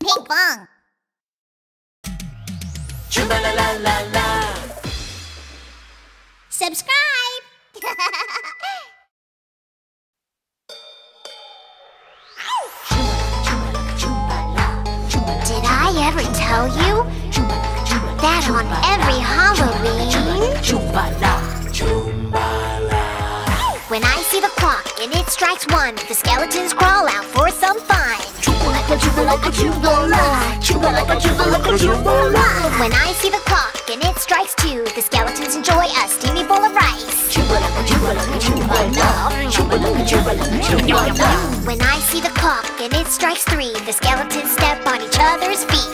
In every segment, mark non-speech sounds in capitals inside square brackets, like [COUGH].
Pinkfong. Chumba la la la la. Subscribe. Did I ever tell you that on every Halloween, when I see the clock and it strikes one, the skeletons crawl out for some fun. When I see the clock and it strikes two, the skeletons enjoy a steamy bowl of rice. When I see the clock and it strikes three, the skeletons step on each other's feet.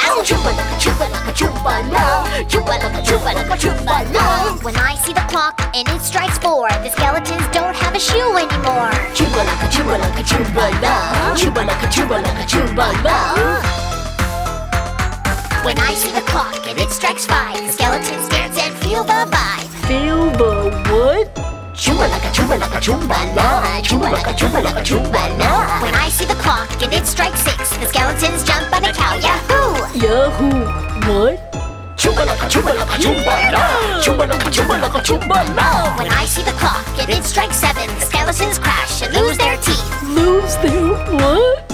When I see the clock and it strikes four, the skeletons don't have a shoe anymore. When I see the clock and it strikes five, the skeletons dance and feel the vibe. Feel the what? Chubalaka chumala ka chumba. Chubalaka chumbalaka chumba When I see the clock and it strikes six, the skeletons jump on a cow. Yahoo! Yahoo! What? Chubalaka chubalaka chumba! Chubalaka chumbala-chumba! No! When I see the clock and it strikes seven, the skeletons crash and lose their teeth. Lose their what?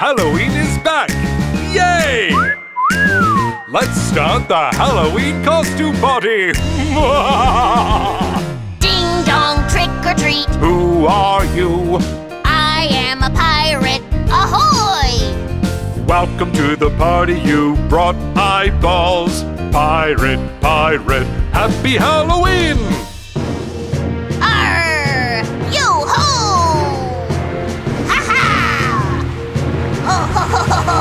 Halloween is back! Yay! Let's start the Halloween costume party! [LAUGHS] Ding dong, trick or treat. Who are you? I am a pirate. Ahoy! Welcome to the party, you brought eyeballs. Pirate, pirate, happy Halloween! Arr! Yo ho! Ha ha! Ho ho ho ho ho!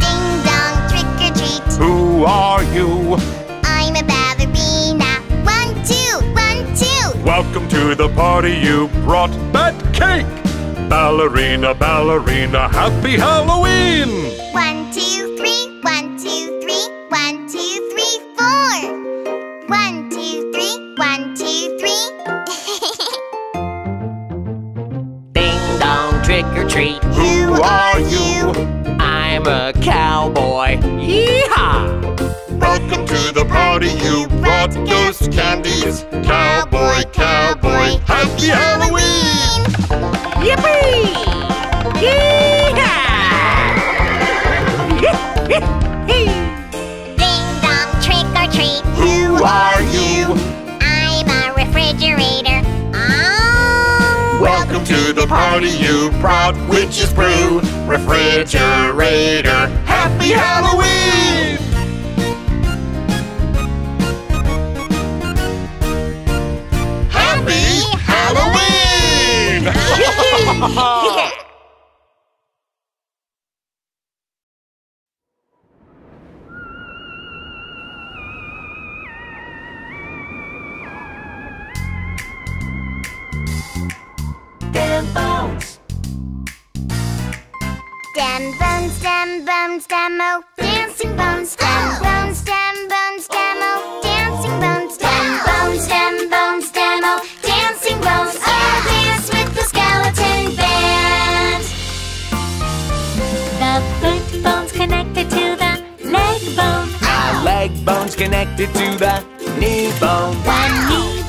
Ding dong, trick or treat. Who are you? I'm a ballerina. One, two, one, two. Welcome to the party, you brought that cake! Ballerina, ballerina, happy Halloween! One, two, three. One, two, three. One, two, three, four. One, two, three. One, two, three. [LAUGHS] Ding dong, trick or treat. Who are you? I'm a cowboy. Yeehaw! Welcome to the party, you brought ghost candies. Cowboy, cowboy, happy Halloween! Party, you brought witch's brew. Refrigerator, happy Halloween! Happy Halloween! [LAUGHS] bones demo, dancing bones demo, bones demo, bones demo, dancing bones demo, bones demo, bones demo, dancing bones. Oh, yeah, dance with the skeleton band. The foot bones connected to the leg bone. Our leg bones connected to the knee bone. One knee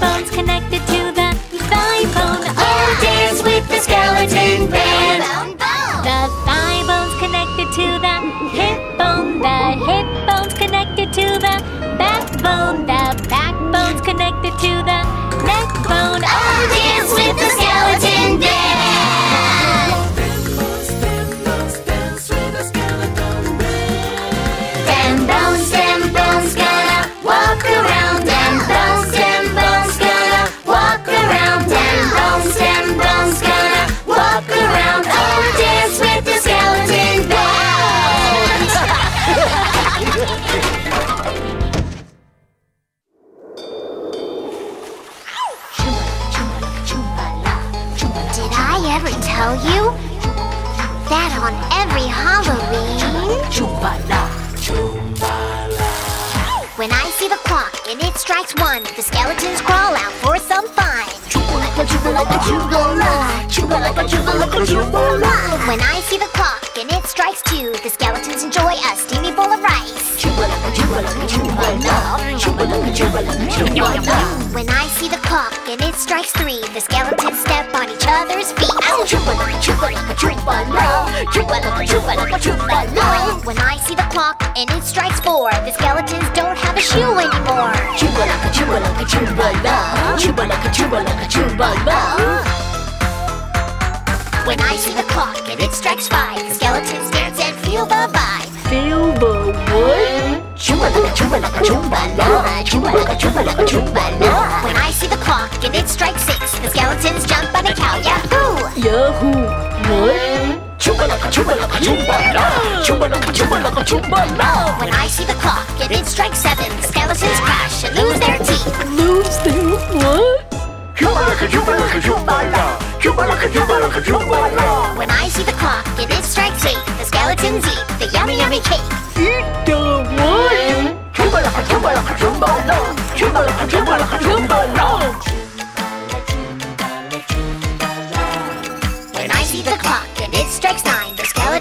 Yahoo! Yahoo! What? Oh, when I see the clock and it strikes seven, skeletons crash and lose their teeth. Lose their what? When I see the clock and it strikes eight, the skeletons eat the yummy yummy cake. Eat the what? When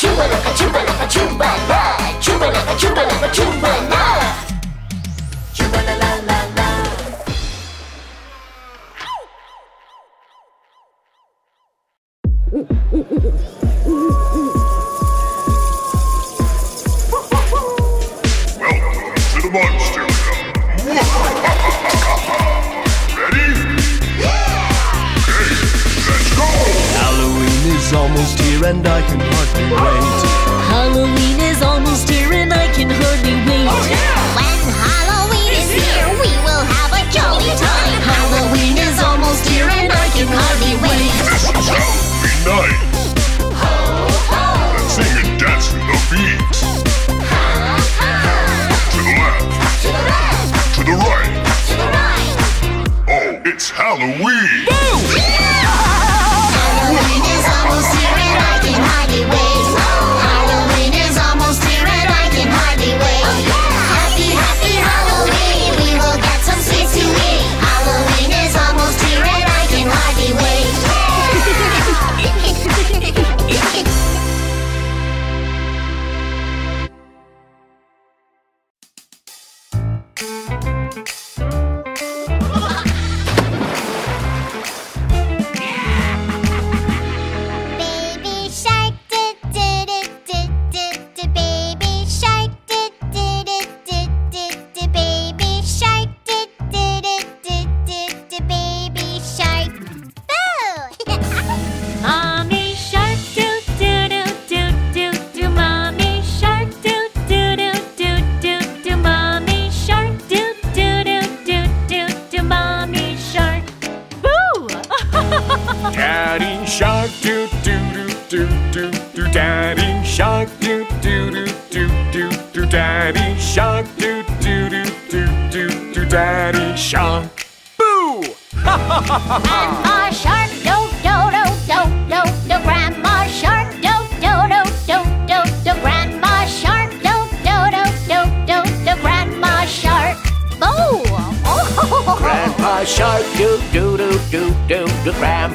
Welcome Halloween is almost here and I can hardly wait. Halloween is almost here and I can hardly wait. Oh, when Halloween is here, we will have a jolly time. Halloween is almost here and I can hardly wait. Be nice. And sing and dance to the beat. To the left, to the left to the right. To the right. Oh, it's Halloween! Halloween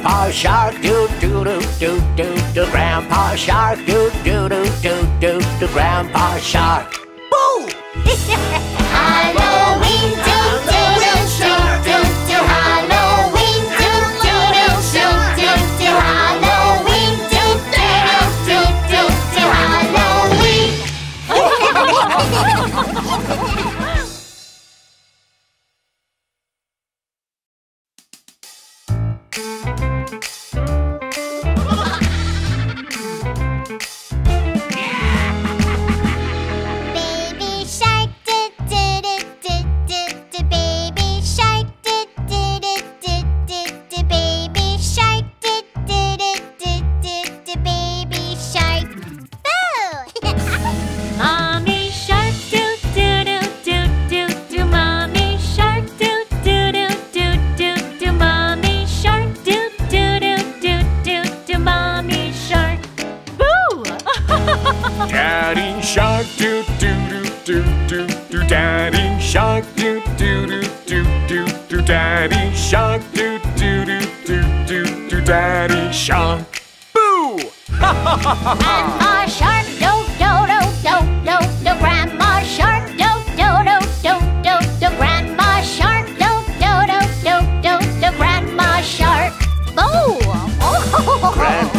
Grandpa Shark, do do do do do do. Grandpa Shark, do do do do do do. Grandpa Shark.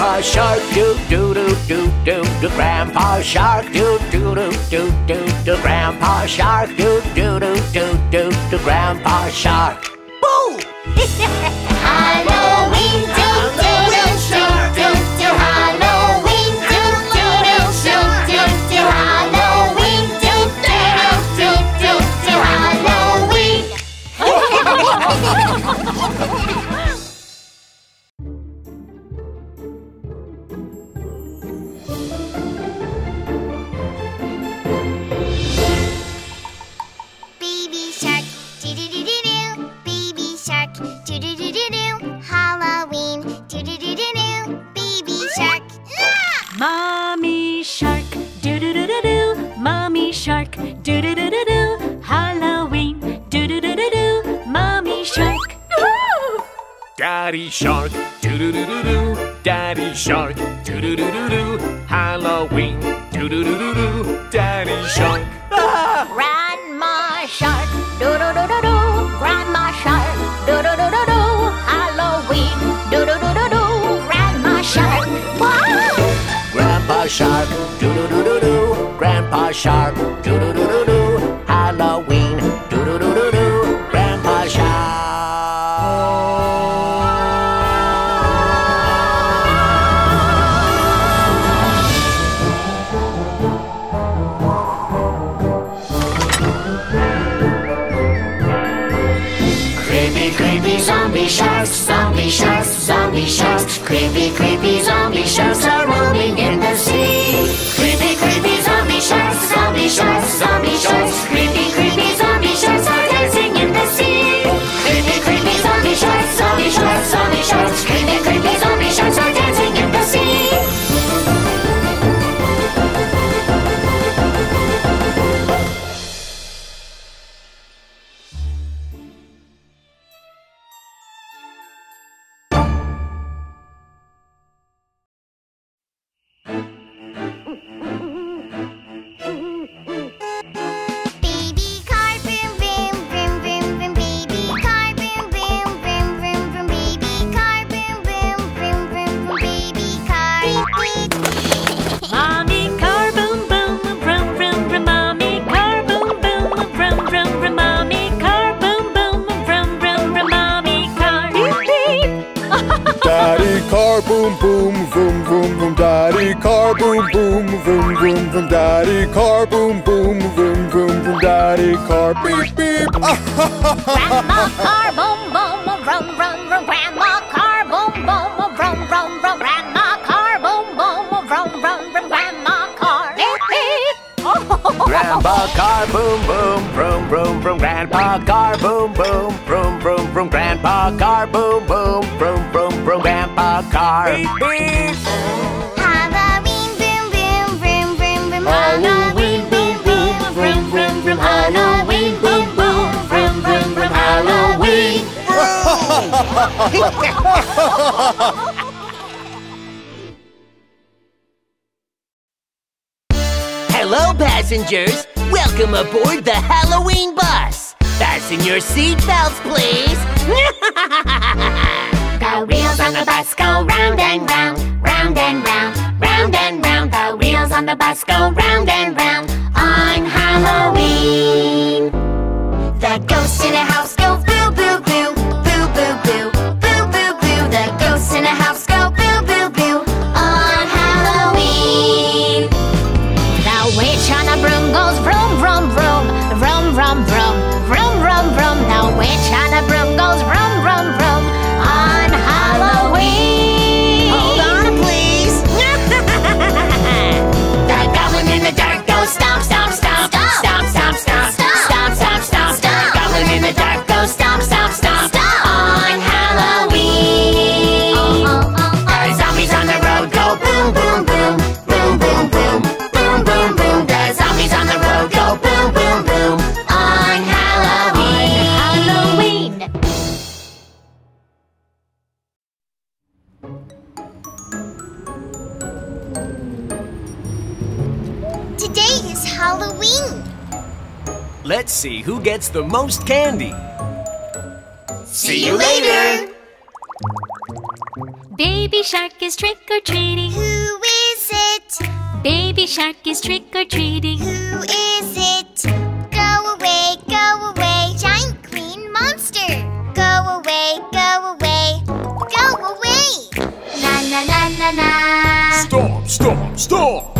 Grandpa Shark, do do do do do do. Grandpa Shark, do do do do do do. Grandpa Shark, do do do do do do. Grandpa Shark. Boo! Daddy Shark, doo doo doo doo doo. Daddy Shark, doo doo doo doo doo. sharks, creepy, creepy Hello, passengers. Welcome aboard the Halloween bus. Fasten your seatbelts, please. [LAUGHS] The wheels on the bus go round and round, round and round, round and round. The wheels on the bus go round and round on Halloween. The ghosts in a house Let's see who gets the most candy. See you later. Baby shark is trick or treating. Who is it? Baby shark is trick or treating. Who is it? Go away, go away, giant green monster. Go away, go away, go away. Na na na na na. Stop, stop, stop!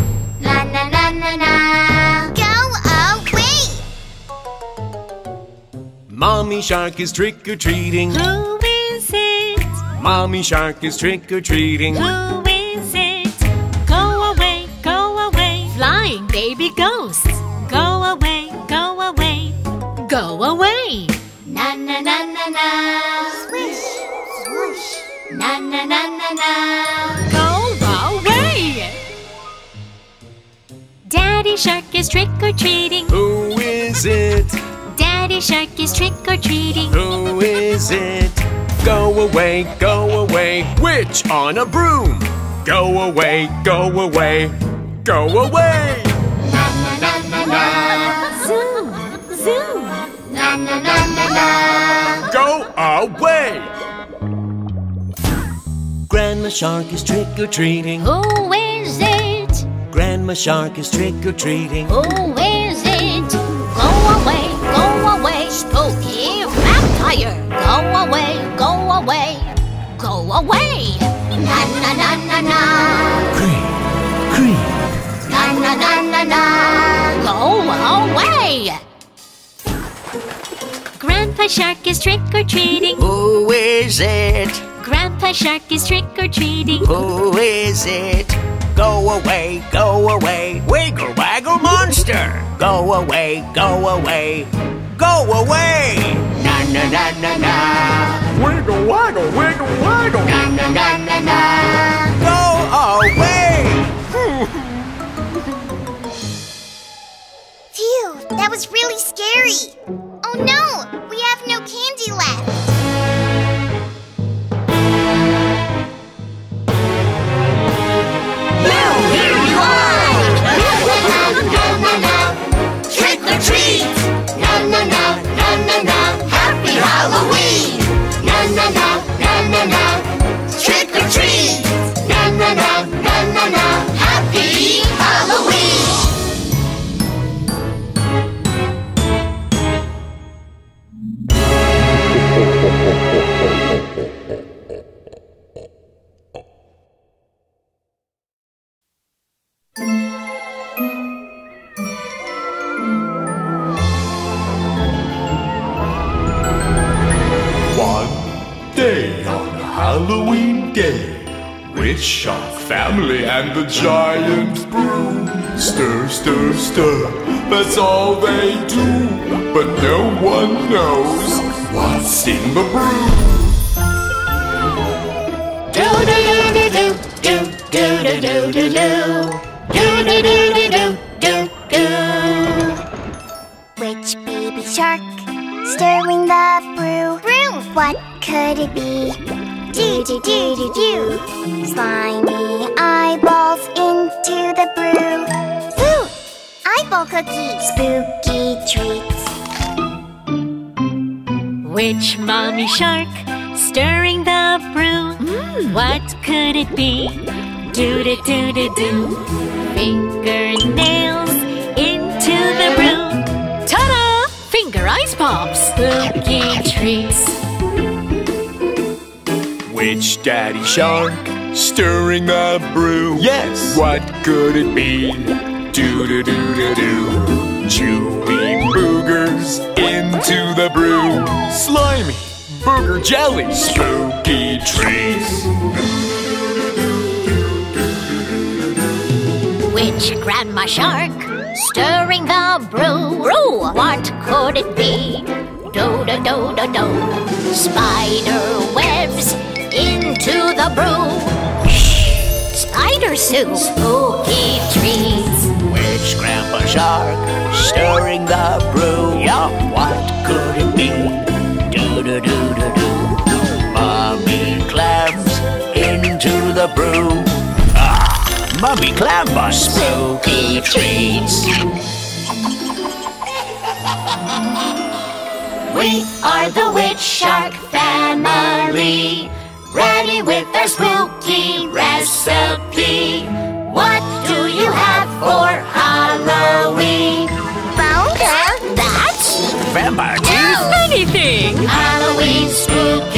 Mommy shark is trick or treating. Who is it? Mommy shark is trick or treating. Who is it? Go away, go away. Flying baby ghosts. Go away, go away, go away. Na na na na na. Swish, swoosh. Na na na na na. Go away. Daddy shark is trick or treating. Who is it? Daddy shark is trick or treating. Who is it? Go away, go away, witch on a broom. Go away, go away, go away. Na na na na. Zoom, zoom. Na na na na na. Go away. Grandma Shark is trick or treating. Who is it? Grandma Shark is trick or treating. Who is it? Go away, go away, away, go away, go away. Na na na na na. Creep, creep. Na na na na na. Go away. Grandpa Shark is trick or treating. Who is it? Grandpa Shark is trick or treating. Who is it? Go away, go away, wiggle waggle monster. Go away, go away, go away. Na na na na na. Wiggle, waggle, wiggle, waggle. Na na na na na. Go away. Phew, that was really scary. Oh no, we have no Halloween! Na na na, na na na, trick or treat! Na na na, na na na, happy Halloween! And the giant brew. Stir, stir, stir, that's all they do. But no one knows what's in the brew. Do do do do do do do do do do do do do do do do do. Witch baby shark stirring the brew? Brew. What could it be? Do do do do do. Slimy eyeballs into the brew. Ooh, eyeball cookie. Spooky treats. Witch mommy shark stirring the brew? What could it be? Do do do do do. Fingernails into the brew. Ta-da! Finger ice pops. Spooky treats. Witch daddy shark stirring a brew? Yes. What could it be? Do do do do do. Chewy boogers into the brew. Slimy booger jelly. Spooky treats. Witch grandma shark stirring the brew? Brew. What could it be? Do do do do do. Spider webs into the brew. Spider soup. Spooky treats. Witch grandpa shark stirring the brew? Yeah, what could it be? Do do do do do. Mommy clams into the brew. Ah, Mommy clam bus. Spooky treats. We are the witch shark family, ready with our spooky recipe. What do you have for Halloween? Found That Vampire teeth. Anything! Halloween spooky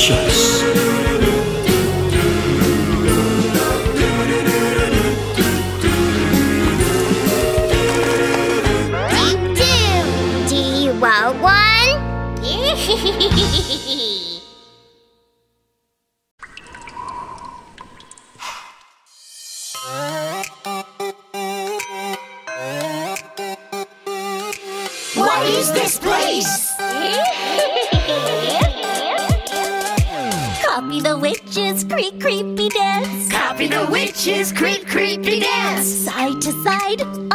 patience. Side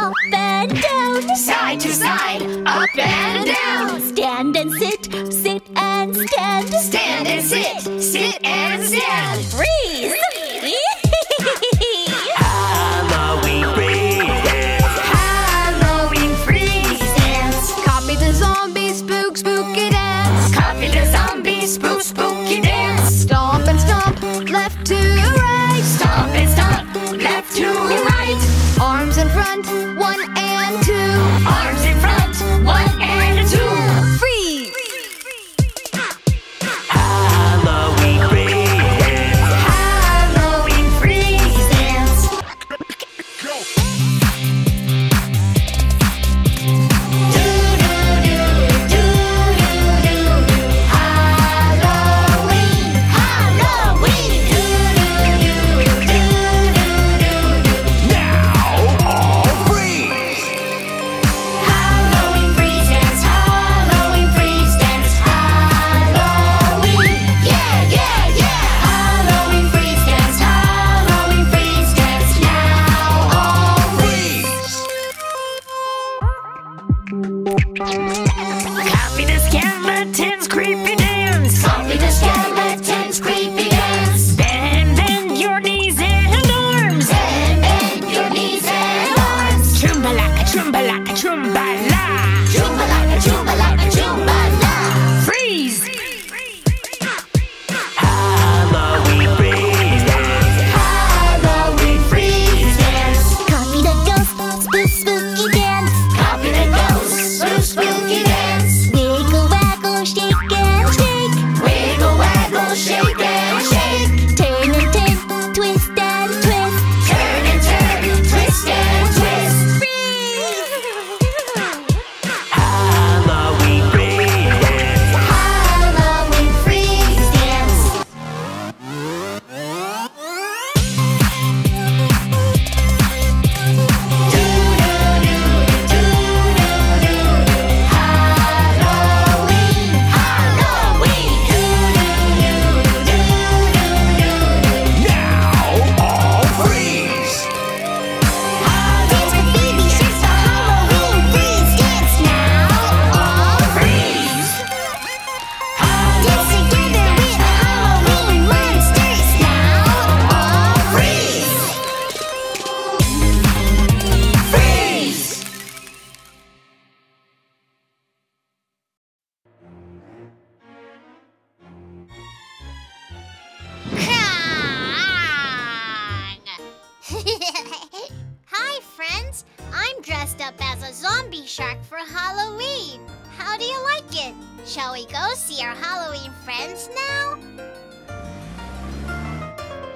shark for Halloween. How do you like it? Shall we go see our Halloween friends now?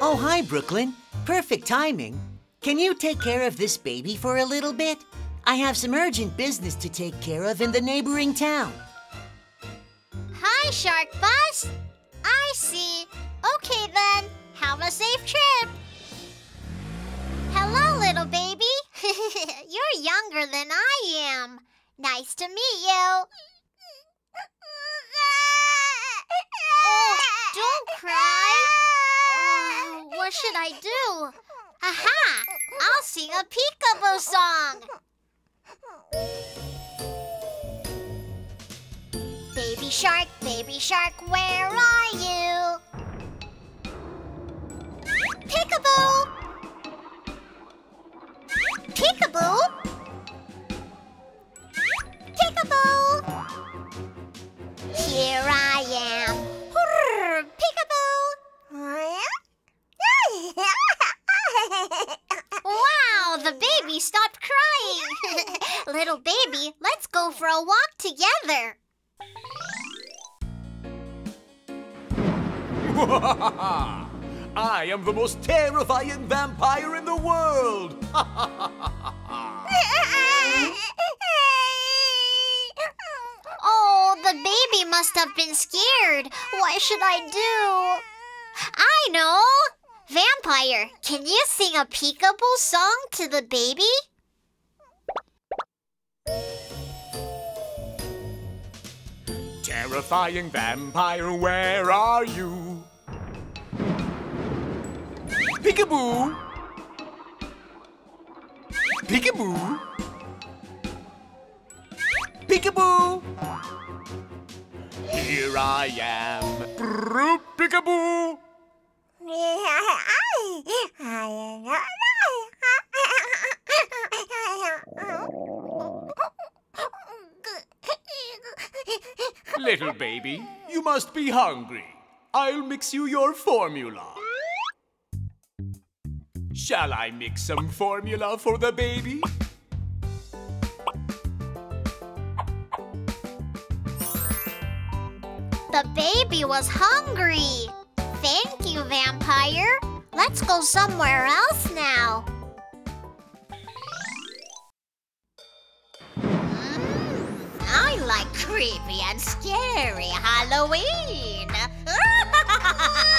Oh, hi, Brooklyn. Perfect timing. Can you take care of this baby for a little bit? I have some urgent business to take care of in the neighboring town. Hi, Shark Bus. I see. Okay then. Have a safe trip. Hello, little baby. [LAUGHS] You're younger than I am. Nice to meet you. Oh, don't cry. Oh, what should I do? Aha! I'll sing a peekaboo song. Baby shark, baby shark, where are you? Peekaboo! Peekaboo! Peekaboo! Here I am. Peekaboo! wow, the baby stopped crying. [LAUGHS] Little baby, let's go for a walk together. [LAUGHS] I am the most terrifying vampire in the world. [LAUGHS] oh, the baby must have been scared. What should I do? I know! Vampire, can you sing a peekaboo song to the baby? Terrifying vampire, where are you? Peekaboo! Peekaboo! Peekaboo! Here I am. Peekaboo! Little baby, you must be hungry. I'll mix you your formula. Shall I mix some formula for the baby? The baby was hungry. Thank you, vampire. Let's go somewhere else now. Mm, I like creepy and scary Halloween. [LAUGHS]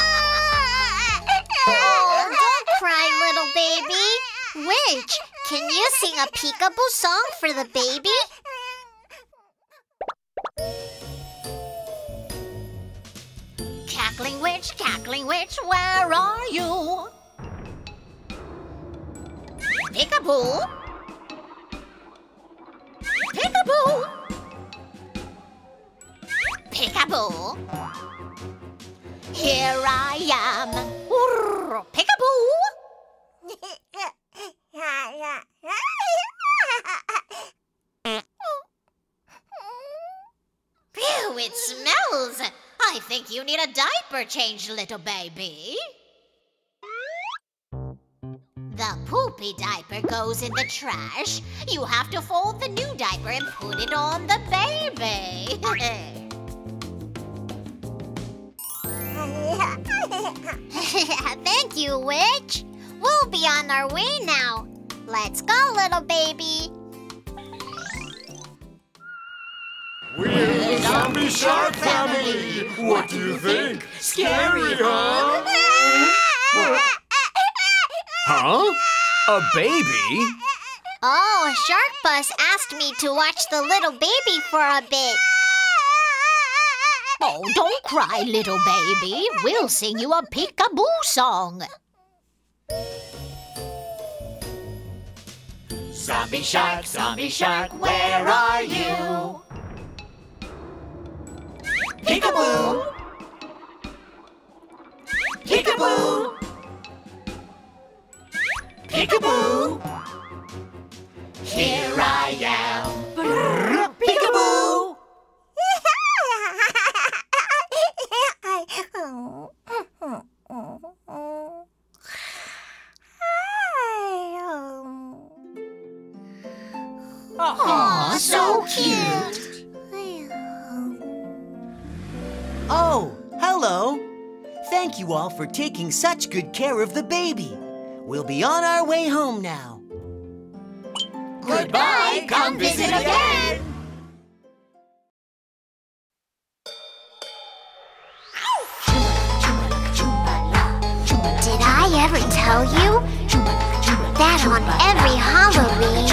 cry, little baby. Witch, can you sing a peekaboo song for the baby? Cackling witch, cackling witch, where are you? Peekaboo! Peekaboo! Peekaboo! Here I am! Peekaboo! Phew, it smells! I think you need a diaper change, little baby. The poopy diaper goes in the trash. You have to fold the new diaper and put it on the baby. [LAUGHS] Thank you, witch. We'll be on our way now. Let's go, little baby. We're the Zombie Shark Family. What do you think? Scary, huh? [LAUGHS] Huh? A baby? Oh, Shark Bus asked me to watch the little baby for a bit. Oh, don't cry, little baby. We'll sing you a peekaboo song. Zombie shark, zombie shark, where are you? Peekaboo! Peekaboo! Peekaboo! Here I am. You all for taking such good care of the baby. We'll be on our way home now. Goodbye. Come visit again. Did I ever tell you that on every Halloween,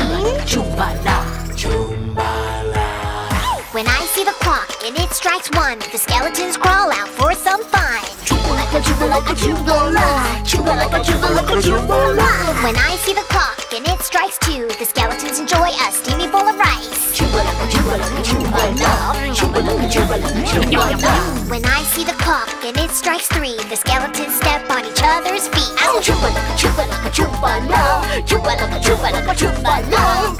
when I see the clock and it strikes one, the skeletons crawl out for some fun. When I see the clock it strikes two, the skeletons enjoy a steamy bowl of rice. When I see the clock and it strikes three, the skeletons step on each other's feet.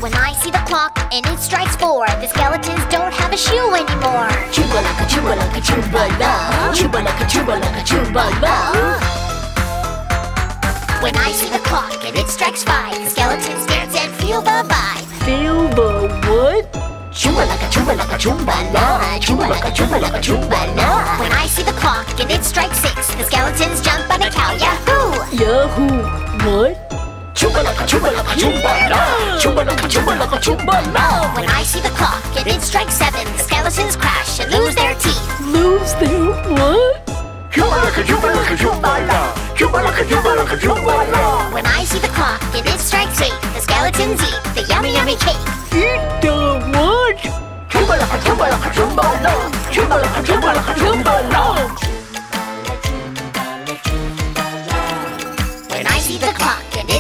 When I see the clock and it strikes four, the skeletons don't have a shoe anymore. When I see the clock and it strikes five, the skeletons dance and feel the vibe. Feel the what? Chumba like a chumba like a chumba la, chumba like a chumba like a chumba la. When I see the clock and it strikes six, the skeletons jump on a cow. Yahoo! Yahoo! What? Chumba like a chumba like a chumba la, chumba like a chumba like a chumba la. When I see the clock and it strikes seven, the skeletons crash and lose their teeth. Lose their what? When I see the clock it strikes eight, the skeletons eat the yummy yummy cake. Eat the what? When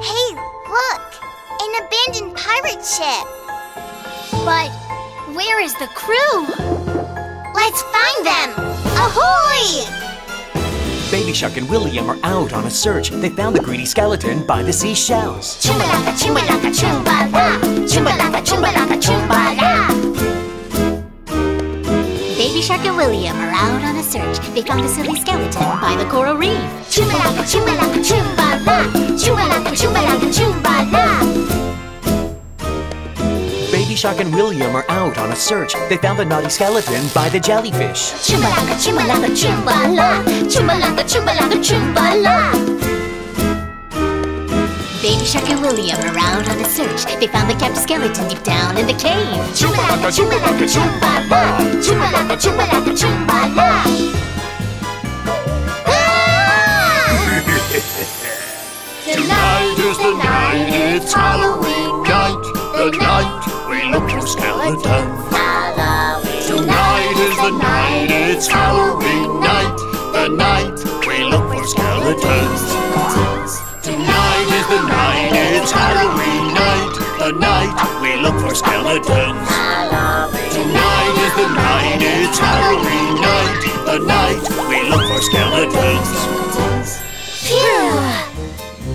Hey, look! An abandoned pirate ship! But where is the crew? Let's find them! Ahoy! Baby Shark and William are out on a search. They found the greedy skeleton by the seashells. Chumbalaka, chumbalaka, chumbala! Chumbalaka, chumbalaka, chumbala! Baby Shark and William are out on a search. They found the silly skeleton by the coral reef. Chumbalaka, chumbalaka, chumbala! Chumbalaka, chumbalaka, chumbala! Baby Shark and William are out on a search. They found the naughty skeleton by the jellyfish. Chumbalaka, chumbalaka, chumbala! Chumbalaka, chumbalaka, chumbala! Baby Shark and William are out on a search. They found the captive skeleton deep down in the cave. Chumbalaka, chumbalaka, chumbala! Chumbalaka, chumbalaka, chumbala! [LAUGHS] Tonight is the night, it's Halloween night. The night we look for skeletons. Tonight is the night, it's Halloween night. The night we look for skeletons. Tonight is the night, it's Halloween night. The night we look for skeletons. Tonight is the night, it's Halloween night. The night we look for skeletons.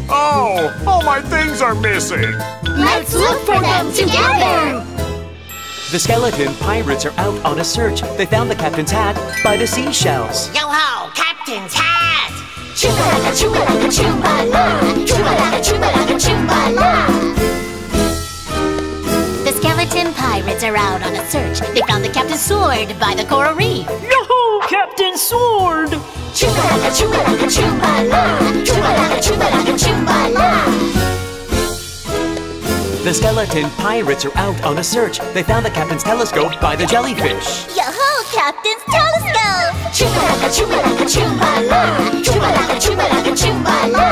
Oh, all my things are missing. Let's look for them together! The skeleton pirates are out on a search. They found the captain's hat by the seashells. Yo ho, captain's hat! Chumbalaka, chumbalaka, chumbala! Chumbalaka, chumbalaka, chumbala! The skeleton pirates are out on a search. They found the captain's sword by the coral reef. Yahoo! Captain Sword! Chumbalaka, chumbalaka, chumbala! Chumbalaka, chumbalaka, chumbala. The skeleton pirates are out on a search. They found the captain's telescope by the jellyfish. Yo-ho, Captain's Telescope! Chumbalaka, chumbalaka, chumbala. Chumbalaka, chumbalaka, chumbala.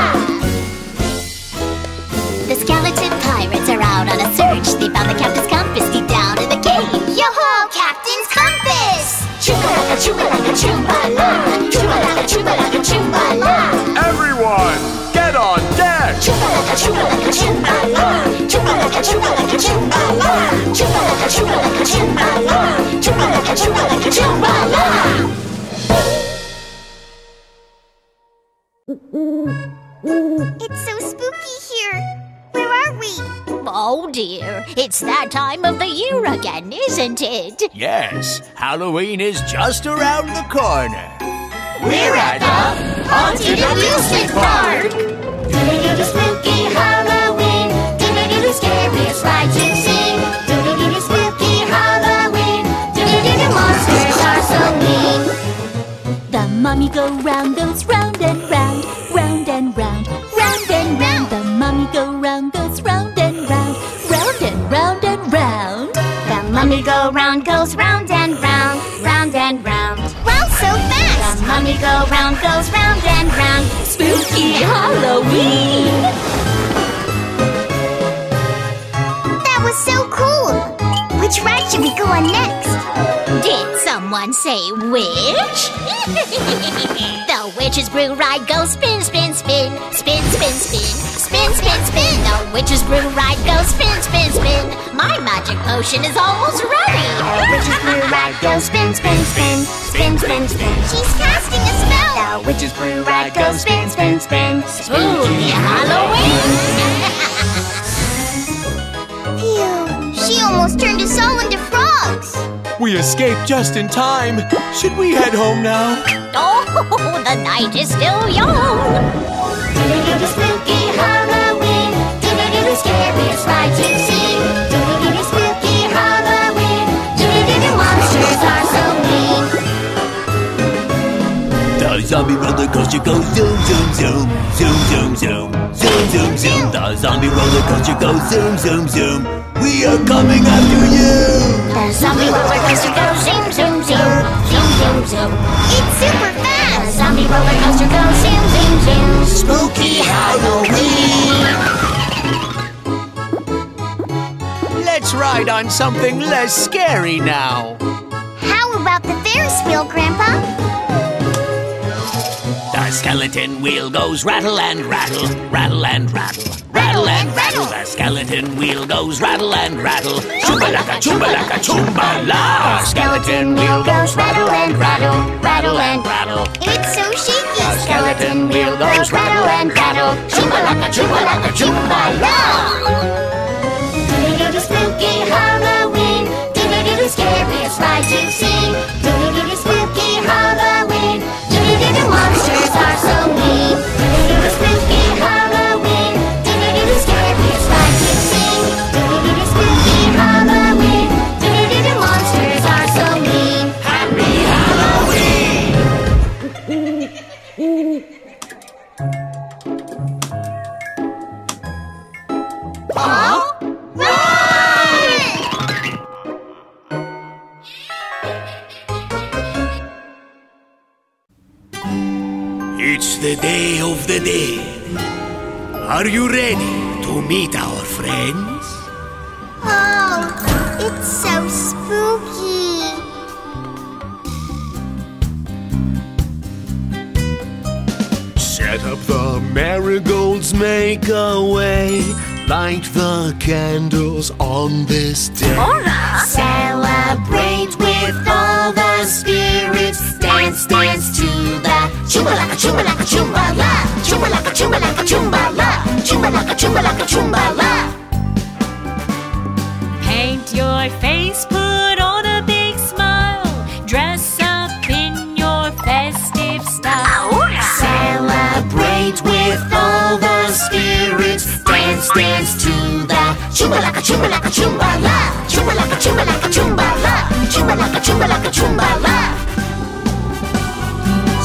The skeleton pirates are out on a search. They found the captain's compass like a chupa like a chupa la. Chupa like a chupa like a chupa la. Everyone, get on deck. Chupa like a chupa like a chupa la. Chupa like a chupa like a chupa la. Chupa like a chupa like a chupa. Dear, it's that time of the year again, isn't it? Yes, Halloween is just around the corner. We're at the Haunted Amusement Park. Do-do-do-do spooky Halloween. Do-do-do-do scariest rides you've seen. Do-do-do-do spooky Halloween. Do-do-do-do monsters are so mean. The mummy go round goes round and round, round and round, round and round. The mummy go round goes mummy go round goes round and round, round and round. Wow, so fast! The mummy go round goes round and round. Spooky Halloween! That was so cool! Which ride should we go on next? Did someone say witch? the witch's brew ride goes spin, spin, spin, spin, spin, spin, spin, spin, spin. The witch's brew ride goes spin, spin, spin. My magic potion is almost ready. The witch's brew ride goes spin, spin, spin, spin, spin, spin. She's casting a spell. The witch's brew ride goes spin, spin, spin. Spooky Halloween! Phew, she almost turned us all into frogs. We escaped just in time. Should we head home now? oh, [LAUGHS] the night is still young. Do-do-do-do spooky Halloween. Do-do-do-do scariest rides you've seen. Do-do-do-do spooky Halloween. Do-do-do-do monsters are so mean. The zombie roller coaster goes zoom, zoom, zoom, zoom, zoom, zoom, zoom, zoom, zoom. The zombie roller coaster goes zoom, zoom, zoom. We are coming after you. The zombie roller coaster goes zoom, zoom, zoom, zoom, zoom, zoom. It's super fast. The zombie roller coaster goes zoom, zoom, zoom. Spooky Halloween. Let's ride on something less scary now. How about the Ferris wheel, Grandpa? The skeleton wheel goes rattle and rattle, rattle and rattle, rattle and rattle. The skeleton wheel goes rattle and rattle, chumbalaka, chumbalaka, chumbala. The skeleton wheel goes rattle and rattle, rattle and rattle. It's so shaky. The skeleton wheel goes rattle and rattle, chumbalaka, chumbalaka, chumbala. Do-do-do-do spooky Halloween. Do-do-do-do scariest rides you've seen. Do-do-do-do spooky Halloween. Do-do-do-do monsters are so mean. Of the dead. Are you ready to meet our friends? Oh, it's so spooky. Set up the marigolds, make a way. Light the candles on this day. Celebrate with all the spirits. Dance, dance to the chumbalaka, chumbalaka, chumbala. Chumbalaka, chumbalaka, chumbala. Chumbalaka, chumbalaka, chumbala. Paint your face, put on a big smile. Dress up in your festive style. Celebrate with all the spirits. Dance, dance to the chumbalaka, chumbalaka, chumbala. Chumbalaka, chumbalaka, chumbala. Chumbalaka, chumbalaka, chumbala.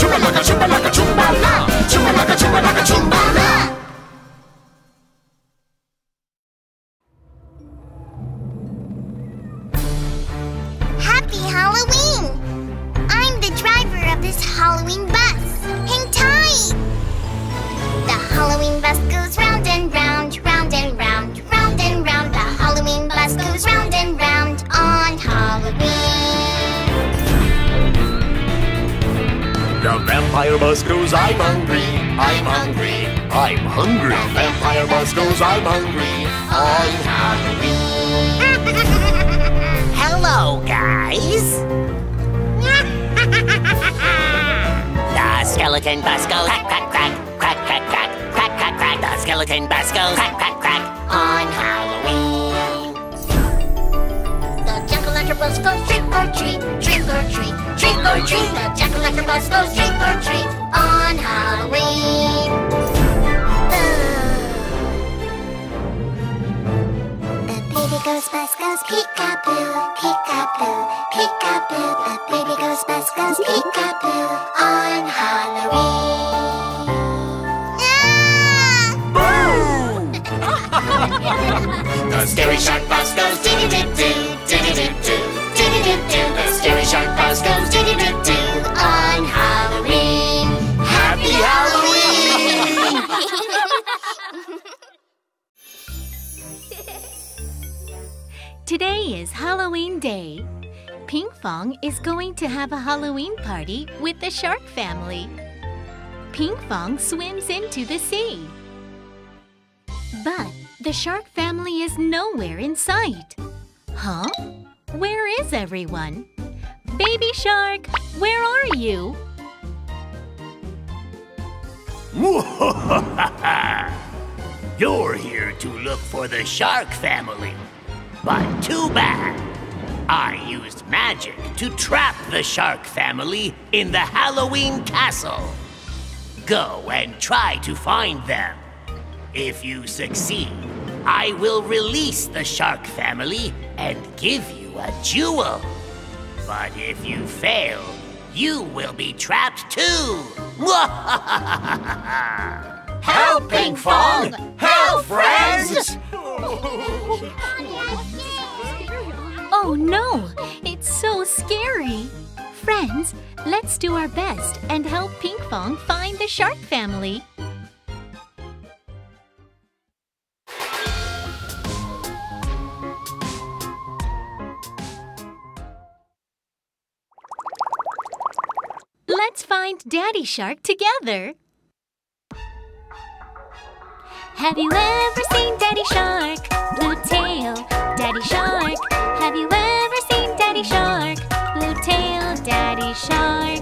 춤발라가 춤발라가 춤발라 춤발라가 춤발라가 춤발라 vampire bus goes, I'm hungry, I'm hungry, I'm hungry. The vampire bus goes, I'm hungry on Halloween. [LAUGHS] Hello, guys. [LAUGHS] the skeleton bus goes crack, crack, crack, crack, crack, crack, crack, crack, crack. The skeleton bus goes crack, crack, crack on Halloween. Jack-o'-lantern bus goes trick or treat, trick or treat, trick or treat. The jack-o'-lantern bus goes trick or treat on Halloween. The baby ghost bus goes peekaboo, peekaboo, peekaboo. The baby ghost bus goes peekaboo on Halloween. [LAUGHS] The scary shark bus goes diddy doo doo, diddy doo doo, diddy doo [LAUGHS] Today is Halloween Day. Ping Fong is going to have a Halloween party with the shark family. Ping Fong swims into the sea. But the shark family is nowhere in sight. Huh? Where is everyone? Baby shark, where are you? [LAUGHS] You're here to look for the shark family. But too bad. I used magic to trap the shark family in the Halloween castle. Go and try to find them. If you succeed, I will release the shark family and give you a jewel. But if you fail, you will be trapped too. [LAUGHS] Help, Pinkfong! Help, friends! Oh no, it's so scary. Friends, let's do our best and help Ping Fong find the shark family. Let's find Daddy Shark together. Have you ever seen Daddy Shark? Blue tail, Daddy Shark. Have you ever seen Daddy Shark? Blue tail, Daddy Shark.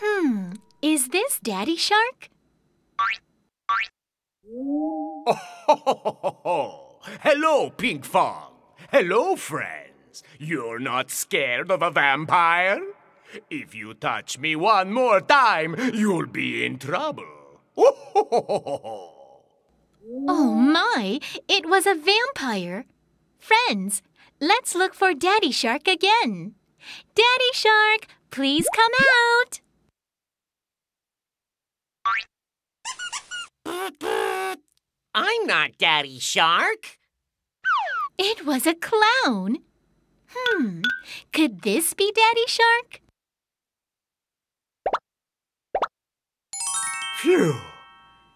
Hmm, is this Daddy Shark? Oh, [LAUGHS] hello, Pinkfong. Hello, friends. You're not scared of a vampire? If you touch me one more time, you'll be in trouble. [LAUGHS] Oh my, it was a vampire. Friends, let's look for Daddy Shark again. Daddy Shark, please come out. I'm not Daddy Shark. It was a clown. Hmm, could this be Daddy Shark? Phew.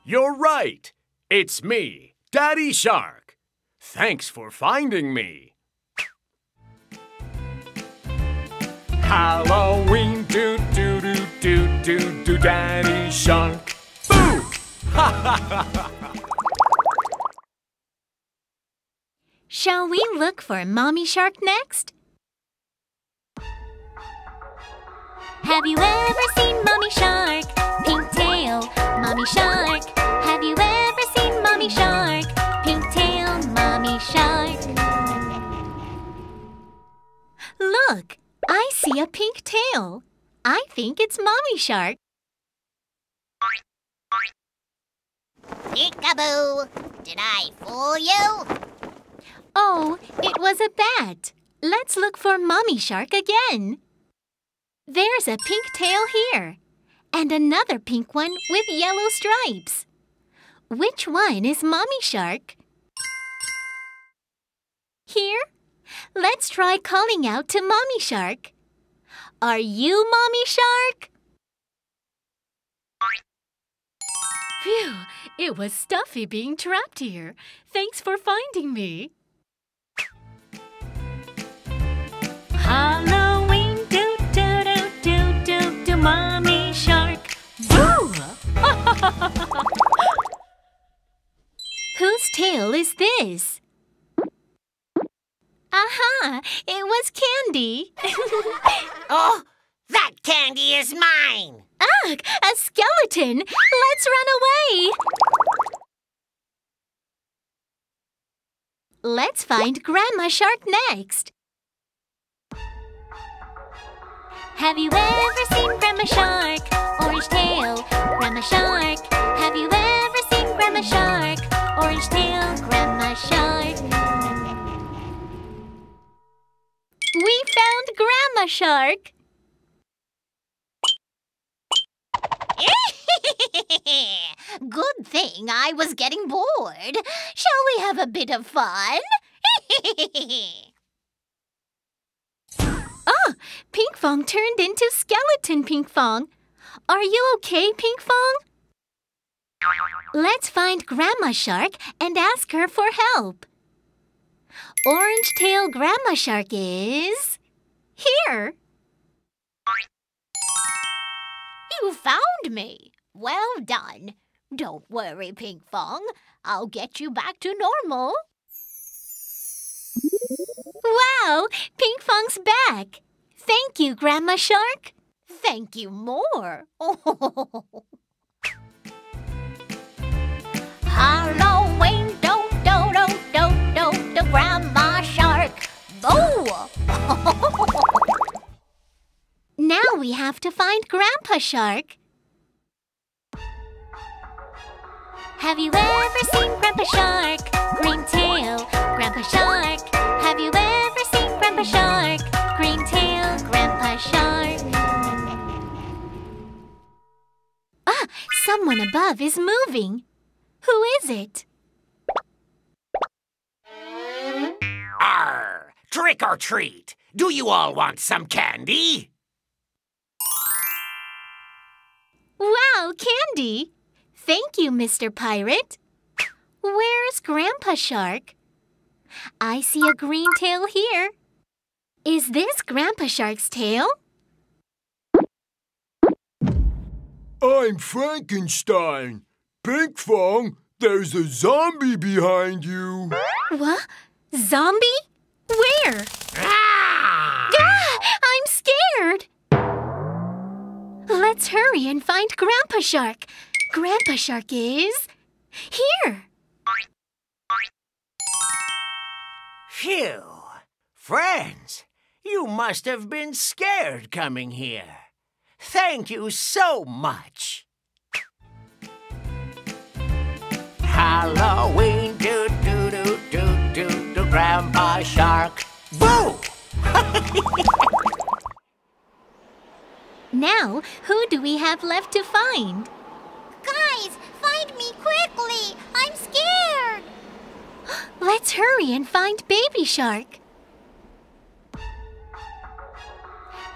You're right. It's me, Daddy Shark. Thanks for finding me. Halloween, do do do do do do, Daddy Shark. Boo! [LAUGHS] Shall we look for Mommy Shark next? Have you ever seen Mommy Shark? Pink tail, Mommy Shark. Have you ever seen Mommy Shark? Pink tail, Mommy Shark. Look, I see a pink tail. I think it's Mommy Shark. Peekaboo! Did I fool you? Oh, it was a bat. Let's look for Mommy Shark again. There's a pink tail here, and another pink one with yellow stripes. Which one is Mommy Shark? Here? Let's try calling out to Mommy Shark. Are you Mommy Shark? Phew, it was stuffy being trapped here. Thanks for finding me. Mommy Shark. Boo! [LAUGHS] Whose tail is this? Aha! It was Candy. [LAUGHS] Oh, that candy is mine. Ugh! A skeleton! Let's run away! Let's find Grandma Shark next. Have you ever seen Grandma Shark? Orange tail, Grandma Shark. Have you ever seen Grandma Shark? Orange tail, Grandma Shark. We found Grandma Shark. [LAUGHS] Good thing I was getting bored. Shall we have a bit of fun? [LAUGHS] Ah, Pinkfong turned into skeleton Pinkfong. Are you okay, Pinkfong? Let's find Grandma Shark and ask her for help. Orange tail Grandma Shark is here. you found me. Well done. Don't worry, Pinkfong. I'll get you back to normal. Wow, Pinkfong's back. Thank you, Grandma Shark. Thank you more. [LAUGHS] Halloween, do do do do do do, Grandma Shark. Boo! [LAUGHS] Now we have to find Grandpa Shark. Have you ever seen Grandpa Shark? Green tail, Grandpa Shark. Have you ever seen Grandpa Shark? Green tail, Grandpa Shark. Ah, someone above is moving. Who is it? Arr! Trick or treat! Do you all want some candy? Wow, candy! Thank you, Mr. Pirate. Where's Grandpa Shark? I see a green tail here. Is this Grandpa Shark's tail? I'm Frankenstein. Pinkfong, there's a zombie behind you. What? Zombie? Where? Ah! Ah, I'm scared. Let's hurry and find Grandpa Shark. Grandpa Shark is here. Phew! Friends, you must have been scared coming here. Thank you so much. Halloween, do do do do do do, Grandpa Shark. Boo! [LAUGHS] Now, who do we have left to find? Guys, find me quickly. I'm scared. [GASPS] Let's hurry and find Baby Shark.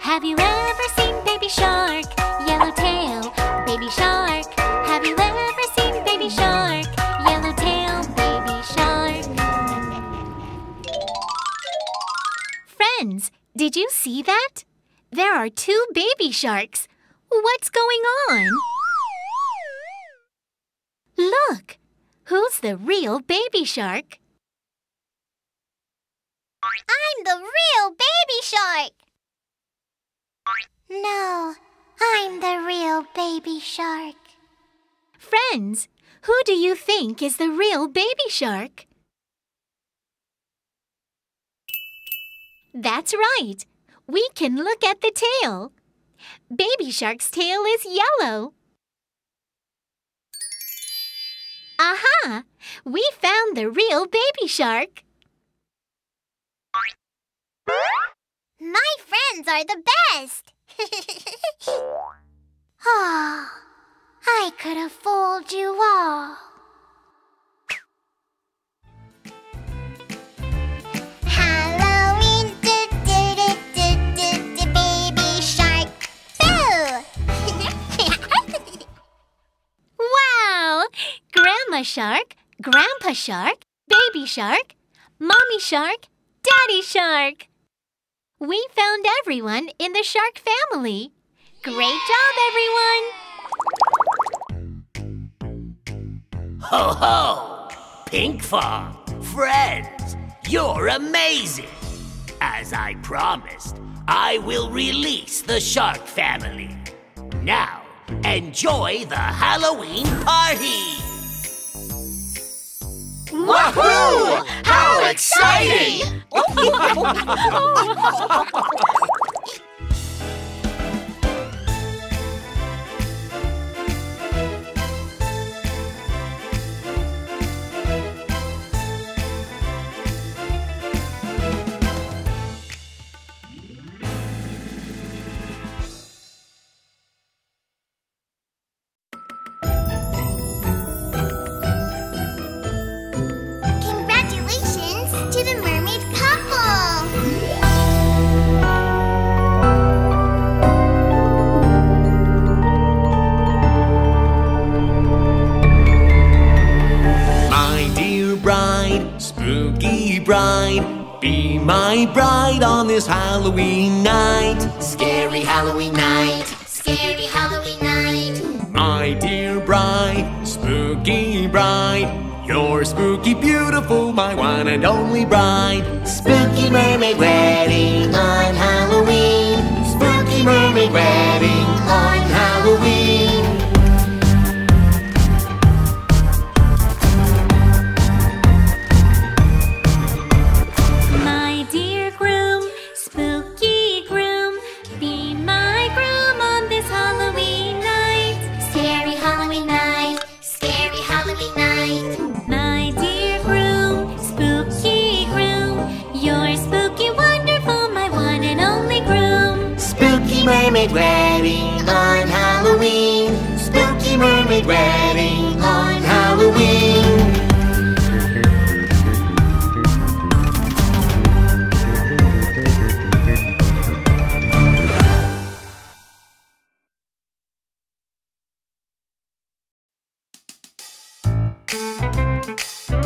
Have you ever seen Baby Shark? Yellow tail, Baby Shark. Have you ever seen Baby Shark? Yellow tail, Baby Shark. Friends, did you see that? There are two baby sharks. What's going on? Look, who's the real baby shark? I'm the real baby shark. No, I'm the real baby shark. Friends, who do you think is the real baby shark? That's right. We can look at the tail. Baby shark's tail is yellow. Aha! We found the real baby shark! My friends are the best! oh, [LAUGHS] I could have fooled you all. Grandma Shark, Grandpa Shark, Baby Shark, Mommy Shark, Daddy Shark. We found everyone in the shark family. Great job, everyone! Ho ho! Pinkfong, friends, you're amazing! As I promised, I will release the shark family. Now, enjoy the Halloween party! Wahoo! How exciting! [LAUGHS] this Halloween night. Scary Halloween night. Scary Halloween night. My dear bride, spooky bride. You're spooky, beautiful, my one and only bride. Spooky mermaid wedding. Música